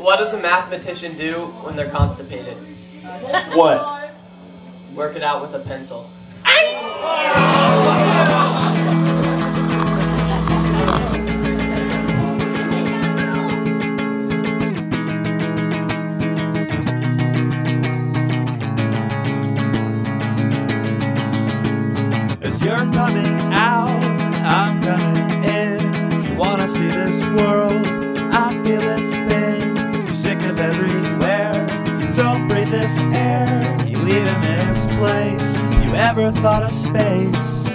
What does a mathematician do when they're constipated? What? Work it out with a pencil. As you're coming out, I'm coming ever thought of space?